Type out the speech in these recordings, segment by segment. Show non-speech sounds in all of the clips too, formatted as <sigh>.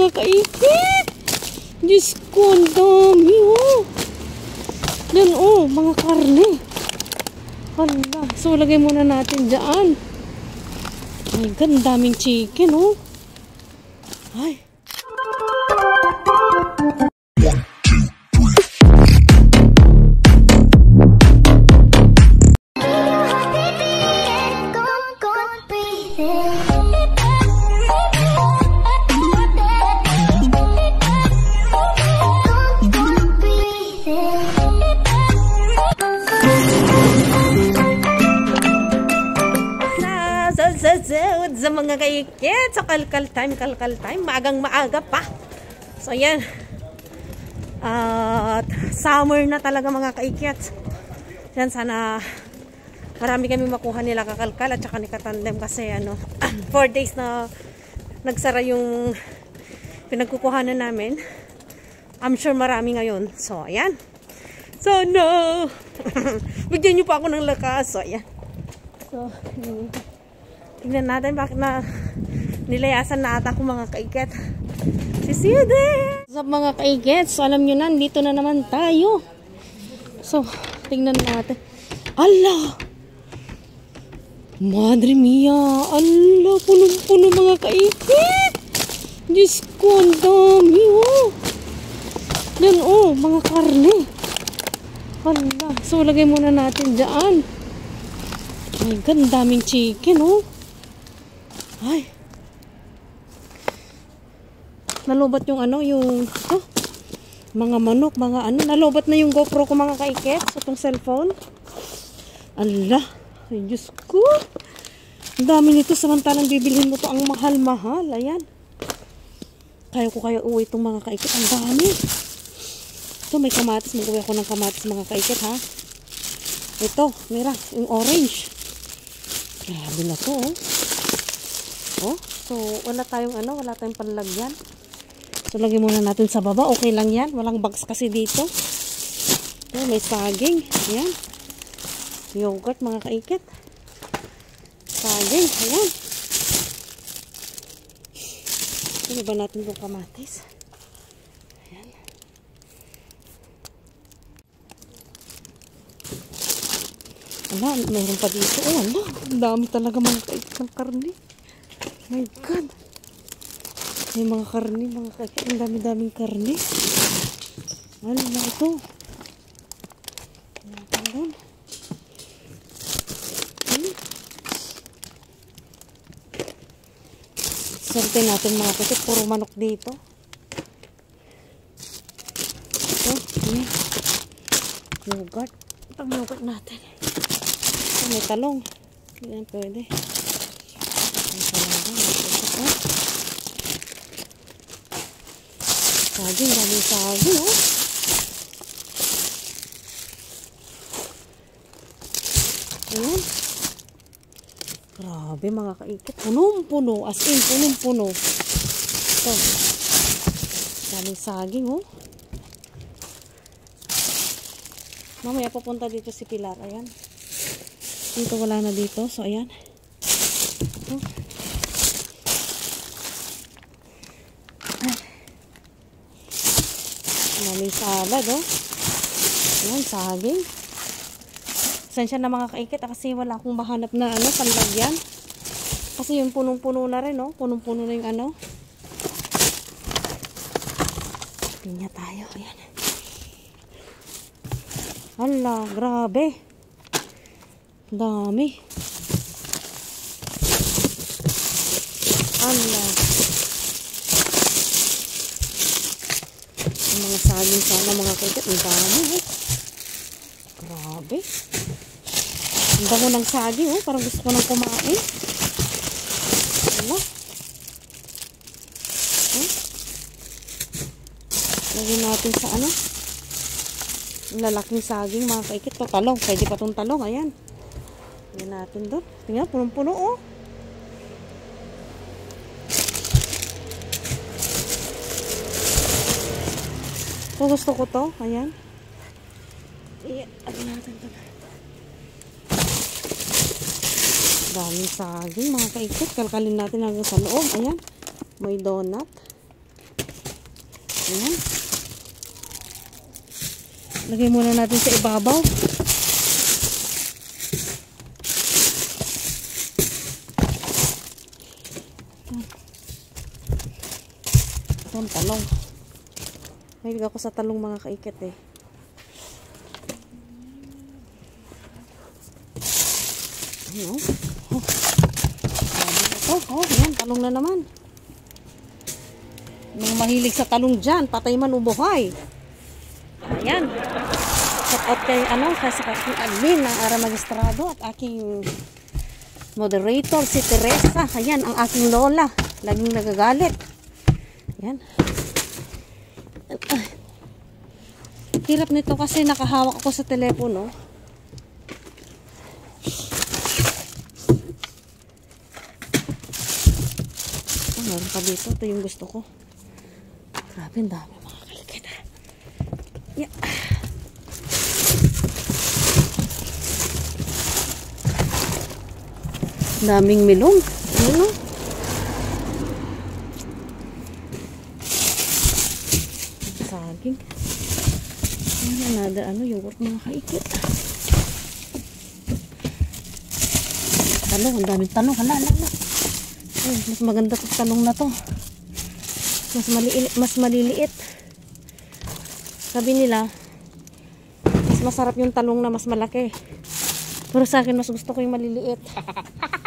mga kaikit. Diyos ko, ang dami oh. Yan oh, mga karne. Hala. So, lagay muna natin dyan. God, ang daming chicken oh. Ay. Mga kaikit sa kalkal time kalkal time. Maagang maaga pa. So yan at summer na talaga mga kaikit yan sana marami kami makuha nila kakalkal at saka ni katandem kasi ano <clears throat> 4 days na nagsara yung pinagkukuhanan namin. I'm sure marami ngayon. So ayan. So no. <laughs> Bigyan nyo pa ako ng lakas. So ayan. So, hmm. Tingnan natin bakit na nilayasan na ata ko mga kaiket. Si see you there! Sa mga kaiket, so alam nyo na, dito na naman tayo. So, tingnan natin. Ala! Madre mia! Ala! Punong-puno mga kaiket! Diyos ko, ang dami oh! Yan oh, mga karne. Ala! So, lagay muna natin dyan. My God, daming chicken, oh. Ay. Nalubat yung ano, yung, oh, mga manok, mga ano. Nalubat na yung GoPro ko, mga kaiket, sa itong cellphone. Allah. Ay, Diyos ko. Ang dami nito, samantalang bibilhin mo to ang mahal-mahal. Ayan. Kaya ko kaya uwi itong mga kaiket. Ang dami. Ito, may kamatis. Magawa ko ng kamatis, mga kaiket, ha. Ito, mira, yung orange. Grabe na to, oh. Oh, so wala tayong ano, wala tayong panlagyan. So lagyan muna natin sa baba. Okay lang 'yan. Walang box kasi dito. Oh, may saging. Ayan. Yogurt mga kaikit. Saging, ayan. Ano ba natin itong kamatis? Ayan. Ala, meron pa dito. Oh, ala. Ang dami talaga mga kaikit ng karne. My God. May mga karne, mga kaikit. Ang dami-daming karne. Ano na ito? Ayan. Hmm. Sorte natin mga kaikit. Puro manok dito. Ito, ayan. Yogurt. Ito ang yogurt natin. Ito, may talong. Yan, pwede. May talaga. Ito, oh. Saging, daming saging, oh. Ayan. Grabe mga kaikit. Punong-puno. As in, punong-puno. Ito. Daming saging, oh. Mamaya papunta dito si Pilar. Ayan. Dito wala na dito. So, ayan. Ito. Daming salad, oh. Ayan, saging. Sensya na mga kaikit ah, kasi wala akong mahanap na ano, panlagyan. Kasi yung punong-puno na rin, oh. Punong-puno na yung ano. Pinya tayo. Ayan. Hala, grabe. Dami. Hala. Saging sana mga kaikit. Ang dami, oh. Grabe. Ang bango ng saging, oh. Parang gusto ko nang kumain. Oh. Lagyan natin sa ano. Lalaking saging, mga kaikit. to talong. Pwede pa tong talong. Ayan. Lagyan natin doon. Tingnan, punong-puno, oh. Ito gusto ko to. Ayan. Ayan. Lagyan natin to. Daming saging, mga kaikit. Kalkalin natin hanggang sa loob. Ayan. May donut. Ayan. Lagay muna natin sa ibabaw. Ito ang talong. Mahilig ako sa talong mga kaikit eh. Ano? Oh. Ito. Oh, yan. Talong na naman. Mga mahilig sa talong dyan. Patay man o buhay. Ayan. Shout out kay, ano, kay sa aking admin ng Ara Magistrado at aking moderator si Teresa. Ayan, ang aking lola. Laging nagagalit. Ayan. Hirap nito kasi nakahawak ako sa telepono. Oh, meron pa dito. Ito yung gusto ko. Grabe, ang dami mga kalikit. ah. Yeah. Daming milong. Ano? Saging. Ano, another ano, yogurt mga kaikit. Talong, ang daming talong. Hala, hala, hala. Ay, mas maganda tong talong na to. Mas maliit, mas maliliit. Sabi nila, mas masarap yung talong na mas malaki. Pero sa akin, mas gusto ko yung maliliit. <laughs>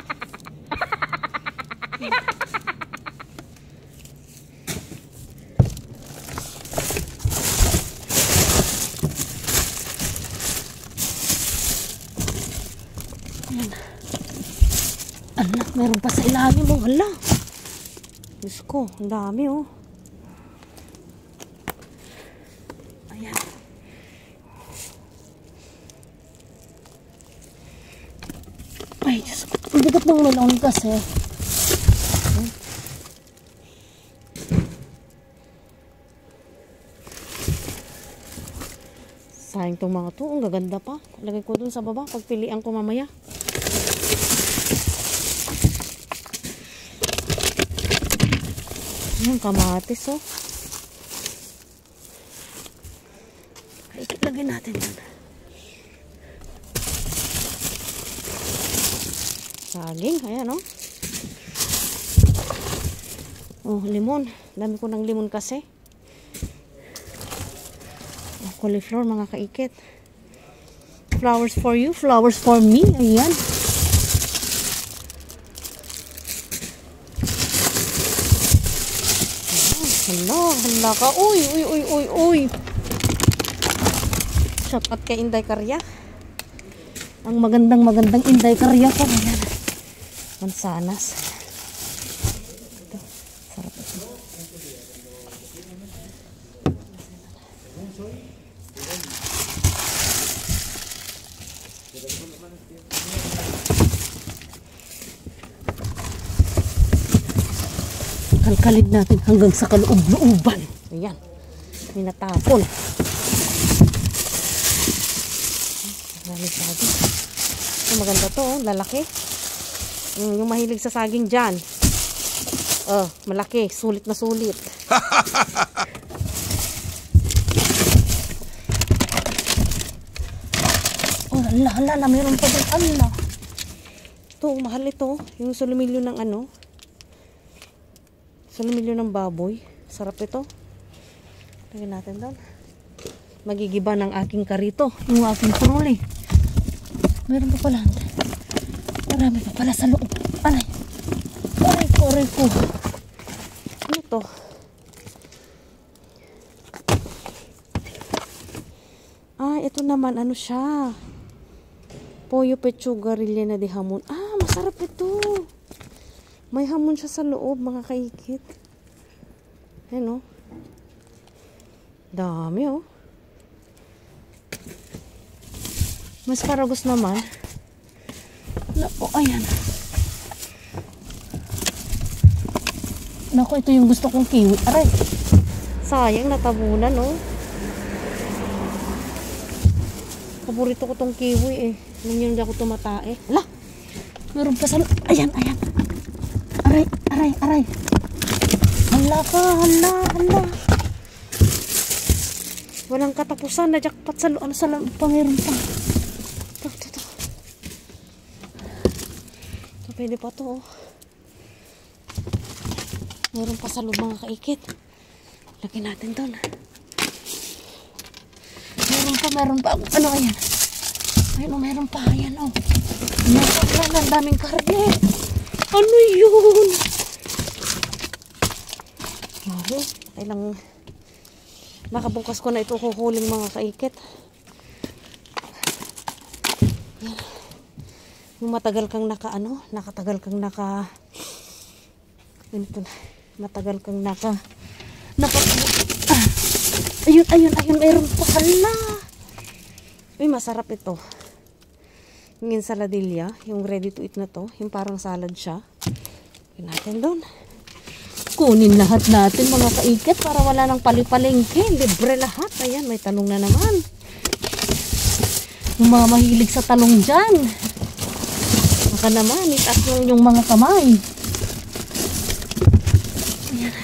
meron pa sa ilalim mo. Hala. Diyos ko, ang dami oh. Ayan. Ay, Diyos ko. Ang bigat ng melon kasi. Sayang tong mga to. Ang gaganda pa. Lagay ko dun sa baba. Pagpilian ko mamaya. Ayan, kamatis oh. Lagyan natin yan. Saging, ayan oh. Oh, limon. Dami ko ng limon kasi. Oh, cauliflower, mga kaikit. Flowers for you, flowers for me. Ayan. Hala, hala ka. Uy, uy, uy, uy, uy. Shout out kay Inday Karya. Ang magandang magandang Inday Karya ko. Ayan. Mansanas. Ito. Kalkalid natin hanggang sa kaloob-looban. Ayan. May natapon. Marami saging. Ito maganda to, oh. lalaki. Mm, yung mahilig sa saging dyan. Oh, malaki. Sulit na sulit. <laughs> oh, ala, ala, ala. Mayroon pa din. Ala. Ito, mahal ito. Yung solumilyo ng ano. Solumilyo ng baboy. Sarap ito. Lagyan natin doon. Magigiba ng aking karito. Yung aking trolly. Meron pa pala. Marami pa pala sa loob. Aray. Aray ko, aray ko. Ano to? Ah, ito naman. Ano siya? Pollo pechuga rellena de hamon. Ah. May hamon siya sa loob, mga kaikit. Ayan, oh. Dami, oh. Mas paragos naman. Naku, ayan. Naku, ito yung gusto kong kiwi. Aray. Sayang, natabunan, oh. Paborito ko tong kiwi, eh. Alam niyo, hindi ako tumatae. Ala! Meron pa sa... Ayan, ayan. Aray, aray. Hala ka, hala, hala. katapusan na jackpot sa ano sa loob pa meron pa. Ito, ito, ito. Ito, pwede pa to. oh. Meron pa sa loob mga kaikit. Lagyan natin doon. Meron pa, meron pa. Ano ayan? Ayun, oh, meron pa. Ayan, oh. Meron pa. Ang daming karne. Ano yun? Maro, kailang makabukas ko na ito kukuling mga kaikit. Yan. Yung matagal kang naka ano, nakatagal kang naka ganito na. Matagal kang naka naka ah, ayun, ayun, ayun, meron pa hala. Uy, masarap ito. Yung ensaladilla, yung ready to eat na to, yung parang salad siya. Yun natin doon. Kunin lahat natin mga kaikit para wala nang palipalengke. Libre lahat. Ayan, may talong na naman. Yung mga mahilig sa talong dyan. Baka naman, itaas nyo yung mga kamay. Ayan.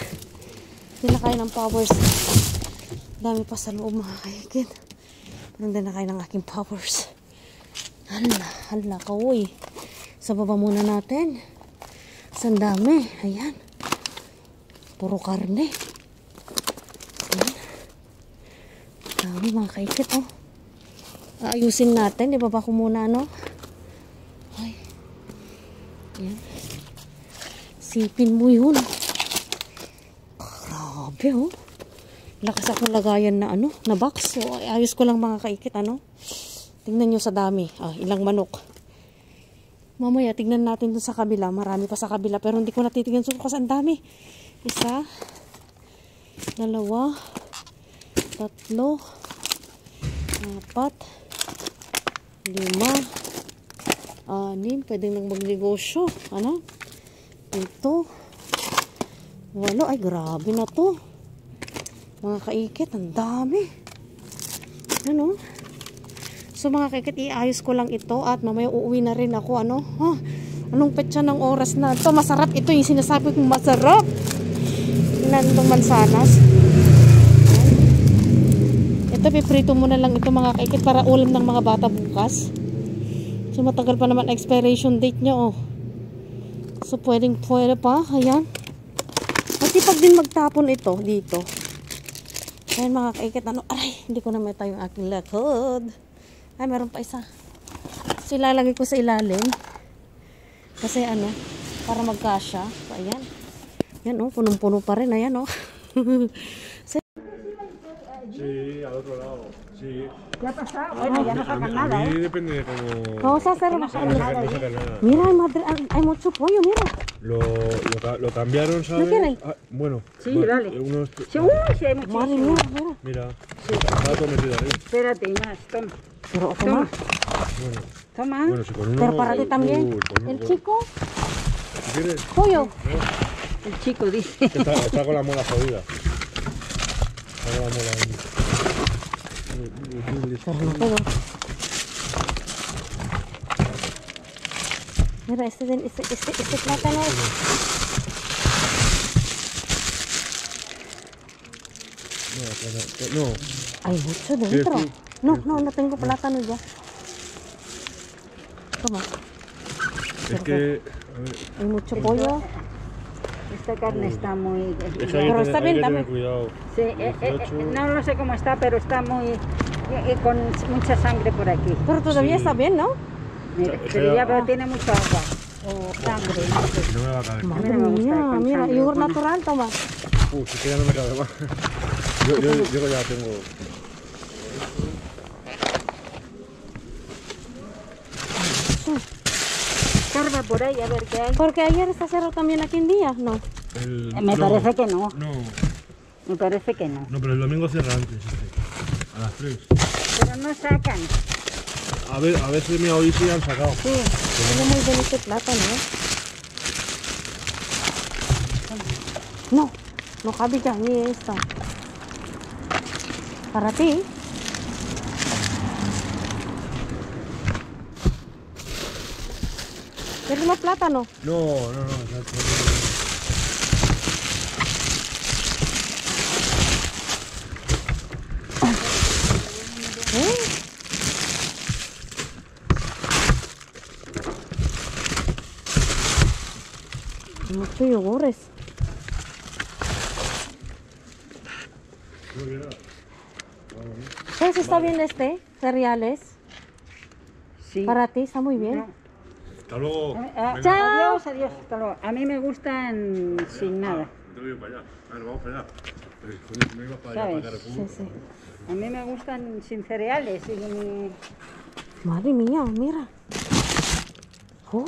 Hindi na ng powers. Dami pa sa loob mga kaikit. Hindi na kayo ng aking powers. Hala, hala, kawoy. Sa baba muna natin. Sandami. Ayan. Puro karne. Ayan. Dami mga kaikit, oh. Aayusin natin. Ibaba ko muna, no? Ay. Ayan. Sipin mo yun. Grabe, oh. Lakas akong lagayan na ano, na box. So, ayos ko lang mga kaikit, ano? Tingnan nyo sa dami. Ah, ilang manok. Mamaya, tignan natin dun sa kabila. Marami pa sa kabila. Pero hindi ko natitignan so, kasi ang dami. Isa. Dalawa. Tatlo. Apat. Lima. Anim. Pwede nang magnegosyo. Ano? Ito. Walo. Ay, grabe na to. Mga kaikit. Ang dami. Ano? So mga kaikit, iayos ko lang ito at mamaya uuwi na rin ako. Ano? Ha? Anong petsa ng oras na ito? Masarap ito yung sinasabi kong masarap. Tingnan itong mansanas. Ito, piprito mo na lang ito mga kaikit para ulam ng mga bata bukas. So matagal pa naman expiration date niya oh. So pwedeng pwede pa. Ayan. Kasi pag din magtapon ito dito. Ayan mga kaikit, ano? Aray, hindi ko na meta yung aking lakod. Ay, meron pa isa. So, ilalagay ko sa ilalim. Kasi ano, para magkasya. So, ayan. Yan oh, punong-puno pa rin. Ayan oh. Sí, al otro lado. Sí. Ya ha pasado, bueno, ya no sacan a nada, ¿eh? depende de cómo. Vamos a hacer... No sacan, no sacan nada. Mira, hay, madre, hay- mucho pollo, mira. Lo, lo, lo cambiaron, ¿sabes? quieren? Ah, bueno. Sí, bueno, dale. Unos, Sí, uy, sí, hay Madre muchísimo. mía, mira. mira, está todo metido ahí. Espérate, más, toma. Pero, toma. Bueno, Toma. bueno, si con uno. Pero para ti también. Uy, con uno- El chico, Si quieres, pollo. El chico dice. está, está con la muela jodida. Está con la muela ahí. Mira, este, este, este, este plátano. No, no, Hay mucho dentro. No, no, no tengo plátano ya. Toma, es que. Hay mucho pollo. Esta carne está muy... es que hay que Pero tener- está hay bien, que dame. tener cuidado. Sí, eh, eh, eh, 18. no lo sé cómo está, pero está muy... eh, eh, con mucha sangre por aquí. Pero todavía Sí. está bien, ¿no? Mira, pero ya tiene mucha agua. O sangre, no sé. Si no me va a caber. Madre no me gusta mía, mira, sangre, yogur natural, toma. Uh, si que ya no me cabe más. Yo, yo, yo ya tengo. Escarba por ahí, a ver qué hay. Porque ayer está cerrado también aquí en día, ¿no? El, Eh, Me no, parece que no. No, Me parece que no. no, pero el domingo cierra antes. este, A las 3. Pero no sacan. A ver, a ver si me hoy sí han sacado. Sí. Tiene muy bonito plátano, ¿eh? No, no cabe ya, ni esta. Para ti. ¿Es unos plátano? No, no, no. no, no. ¿Eh? Mucho yogures. Está bien este, cereales. Sí. Para ti está muy bien. Hasta luego. Ah, Chao. Adiós, adiós. Hasta luego. A mí me gustan sin nada. Yo voy para allá. A ver, vamos para allá. Coño, me iba para allá, ¿Sabes? para Sí, sí. A mí me gustan sin cereales. Sin... Madre mía, mira. Oh.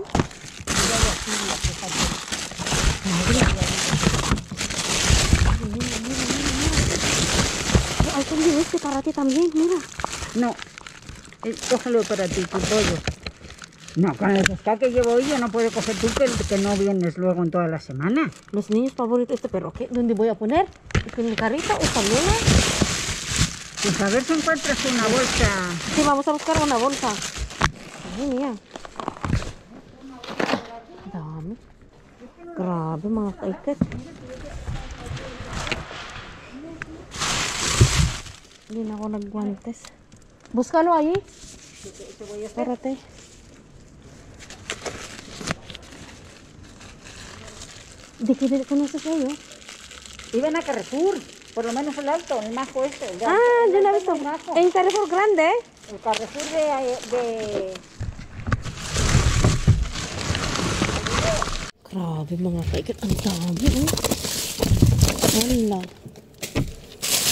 Ay, tengo este para ti también, mira. No. Eh, cógelo para ti, tu pollo. No, con el pescado que llevo hoy yo no puedo coger tú que, que no vienes luego en toda la semana. Los niños favoritos, este perro, ¿qué? ¿Dónde voy a poner? ¿En mi carrito o también? Pues a ver si encuentras una bolsa. Sí, vamos a buscar una bolsa. Ay, mía. Dami. Grabe mga kaiket. Hindi na ako nagguantes. Búscalo ahí. Espérate. ¿De qué de- conoces a ellos? Iban a Carrefour, por lo menos el alto, el majo este. el Ah, el yo lo he alto visto. En Carrefour Grande, ¿eh? El Carrefour de, de... Grabe mga kaikit. Ang dami oh. Wala.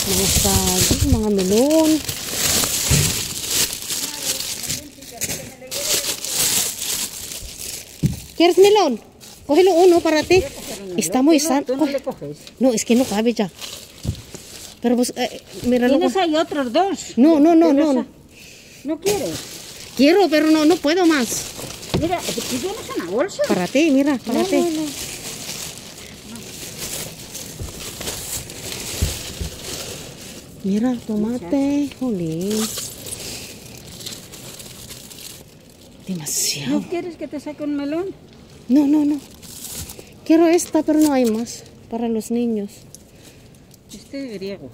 Mga saging, mga melon. ¿Quieres melón? Cógelo uno para ti. Está muy ¿Tú no-. ¿Tú no? No, es que no cabe ya. Pero pues, eh, míralo. Tienes ahí otros dos. No, no, no, ¿Qué no, no. ¿No quieres? Quiero, pero no, no puedo más. Mira, aquí tienes una bolsa. Para ti, mira, para No, ti. no, no. Mira, tomate, jolín. Demasiado. ¿No quieres que te saque un melón? No, no, no. Quiero esta, pero no hay más. Para los niños. Este es griego.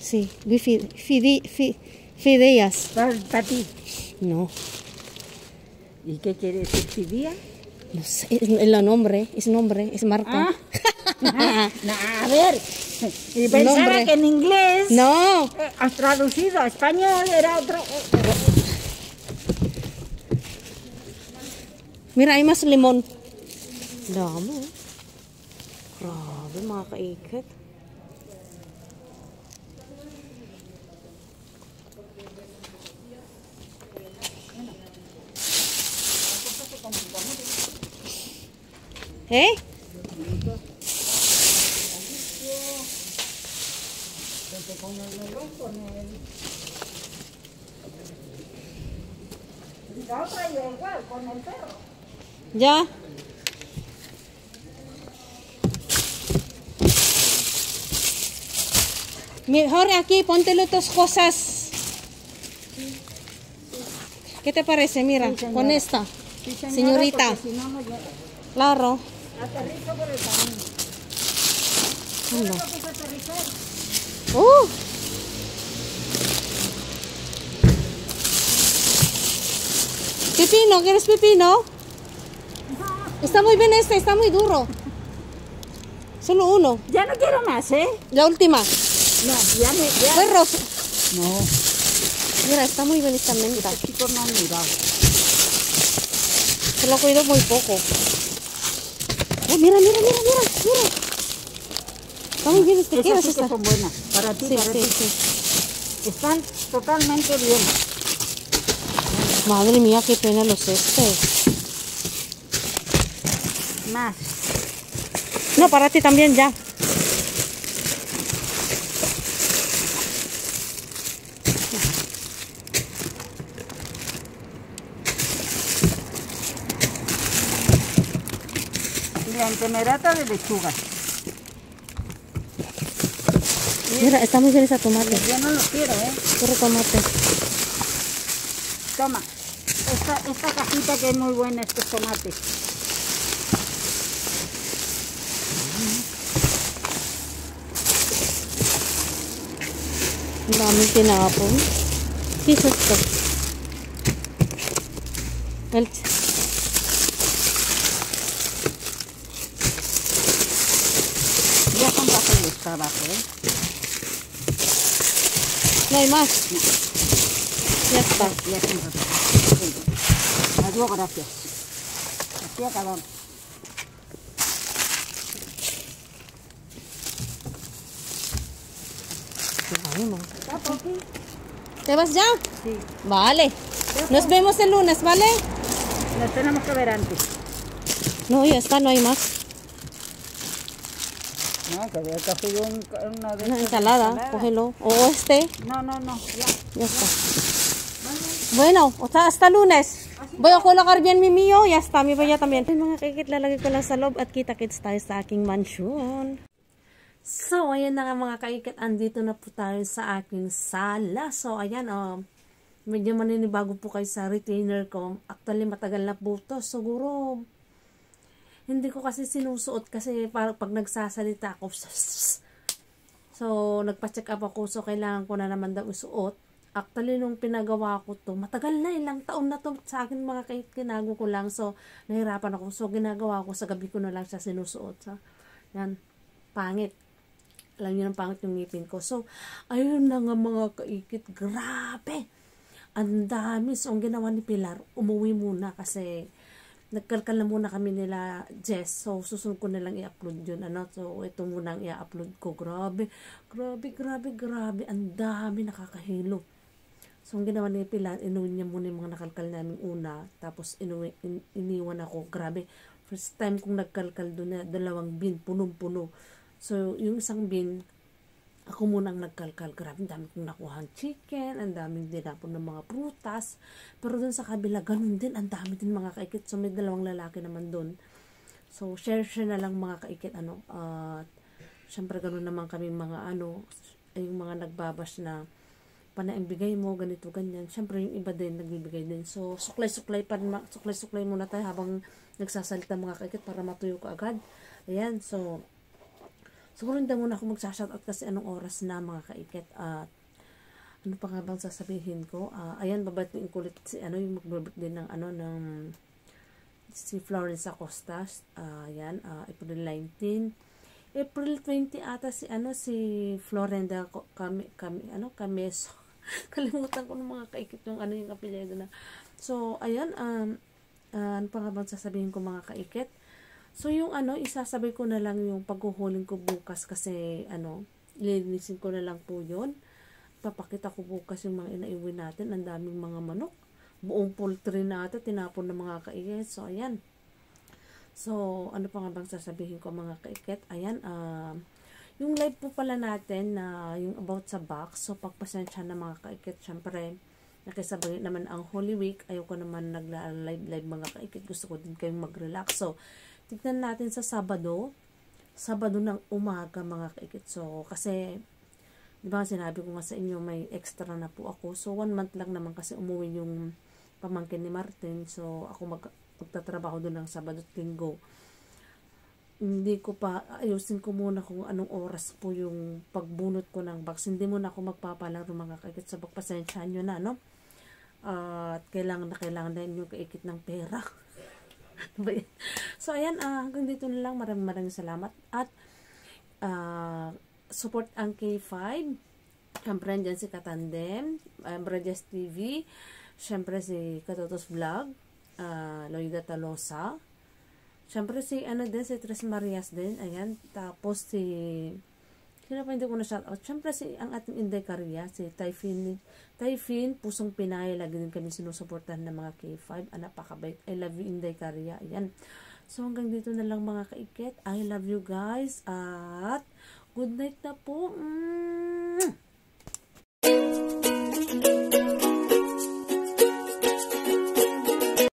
Sí, sí. Fi- fide- fi- fideas. Para, para ti. No, ¿Y qué quiere decir fidía? no sé. Es el nombre, es nombre, es marca. <laughs> Ah. No, a ver. Y pensaba Nombre. que en inglés, No. eh, has traducido a español, era otro. Mira, hay más limón. Dami. Grabe, mga kaikit. ¿Eh? Ya Mejor aquí, ponte tus cosas. ¿Qué te parece? Mira, Sí, con esta. Sí, señora, Señorita. Si no, no. Claro. Aterrizo por el camino. Anda. ¿Lo que es aterrizar? Uh. Pepino, ¿quieres pepino? Está muy bien este, está muy duro. Solo uno. Ya no quiero más, ¿eh? La última. No, ya me. Ya. Fue rosa. No, Mira, está muy bien esta menta. los chicos no han mirado. Se lo cuido muy poco. Oh, mira, mira, mira, mira, mira. Está muy bien este. Esas ¿Quieres sí que son buenas. Para ti, Sí, para sí, ti. sí. Están totalmente bien. Madre mía, qué pena los estos. Más. No, para ti también ya. Temerata de lechuga. Mira, está muy bien esa tomate. Yo no lo quiero, ¿eh? Quiero tomate. Toma. Esta, esta cajita que es muy buena, estos tomates. Daming tinapon. Pieces to. Well, Abajo, ¿eh? No hay más. Ya está. Ya todo. Adiós, gracias. Así acabamos. ¿Te vas ya? Sí. Vale. Nos vemos el lunes, ¿vale? Nos tenemos que ver antes. No, ya está, no hay más. No, que había cogido un, una de Una ensalada, ensaladas. cógelo. O este, No, no, no, ya. ya está. Bueno, hasta, hasta lunes. Voy a hulagar bien mi mio. Ya está, mi baya también. Ay, mga kikit, lalagay ko lang sa loob at kita-kits tayo sa aking mansion. So, ayan na nga mga kaikit. Andito na po tayo sa aking sala. So, ayan, oh, medyo maninibago po kayo sa retainer ko. Actually, matagal na po to. Siguro, hindi ko kasi sinusuot kasi parang pag nagsasalita ako, <laughs> so, nagpa-check up ako. So, kailangan ko na naman daw isuot. Actually, nung pinagawa ko to, matagal na, ilang taon na to sa akin mga kahit kinago ko lang. So, nahirapan ako. So, ginagawa ko sa gabi ko na lang siya sinusuot. So, yan, pangit. Alam niyo ng pangit yung ngipin ko. So, ayun na nga mga kaikit. Grabe! Ang dami. So, ang ginawa ni Pilar, umuwi muna kasi nagkalkal na muna kami nila Jess. So, susunod ko na lang i-upload yun. Ano? So, ito muna ang i-upload ko. Grabe, grabe, grabe, grabe. Ang dami nakakahilo. So, ang ginawa ni Pilar, inuwi niya muna yung mga nakalkal namin una. Tapos, inuwi, in, iniwan ako. Grabe. First time kong nagkalkal doon na dalawang bin, punong-puno. So, yung isang bin, ako muna ang nagkalkal. Grabe, ang dami kong nakuha chicken, ang daming dinapon ng mga prutas. Pero doon sa kabila, ganun din, ang dami din mga kaikit. So, may dalawang lalaki naman doon. So, share-share na lang mga kaikit, ano. At, syempre, ganun naman kami mga, ano, yung mga nagbabash na, panaibigay mo, ganito, ganyan. Syempre, yung iba din, nagbibigay din. So, suklay-suklay pa suklay-suklay muna tayo habang nagsasalita mga kaikit para matuyo ko agad. Ayan, so, siguro hindi muna ako magsashoutout kasi anong oras na mga kaikit. At ano pa nga bang sasabihin ko? Ah, ayan babatiin ko ulit si ano yung magbabirthday ng ano ng si Florence Acosta. Ah, ayan ah, April 19 April 20 ata si ano si Florenda kami kami ano Cameso <laughs> kalimutan ko ng mga kaikit yung ano yung apelyido na. So ayan um ah, ano pa nga bang sasabihin ko mga kaikit So, yung ano, isasabay ko na lang yung paghuhuling ko bukas kasi, ano, lilinisin ko na lang po yun. Papakita ko bukas yung mga inaiwi natin. Ang daming mga manok. Buong poultry natin, tinapon ng mga kaiket. So, ayan. So, ano pa nga bang sasabihin ko mga kaiket? Ayan, ah, yung live po pala natin na yung about sa box. So, pagpasensya na mga kaiket, syempre, nakisabay naman ang Holy Week. Ayoko naman nagla-live-live mga kaikit. Gusto ko din kayong mag-relax. So, tignan natin sa Sabado. Sabado ng umaga mga kaikit. So, kasi, di ba sinabi ko nga sa inyo, may extra na po ako. So, one month lang naman kasi umuwi yung pamangkin ni Martin. So, ako mag magtatrabaho doon ng Sabado at Linggo. Hindi ko pa, ayusin ko muna kung anong oras po yung pagbunot ko ng box. Hindi muna ako magpapalaro mga kaikit. So, pagpasensyahan nyo na, no? At kailangan na kailangan na yung kaikit ng pera. <laughs> So, ayan, ah, hanggang dito na lang. Maraming maraming salamat. At, ah, support ang K5. Siyempre, dyan si Katandem, um, Brajas TV, siyempre si Katotos Vlog, ah, Loida Talosa, siyempre si, ano din, si Tres Marias din, ayan, tapos si, sino pa hindi ko na shout out, siyempre si, ang ating Inday Caria, si Typhin, Typhin, Pusong Pinay, lagi din kami sinusuportahan ng mga K5, ah, napakabait, I love you Inday Caria, ayan, so hanggang dito na lang mga kaiket, I love you guys, at, good night na po, mm.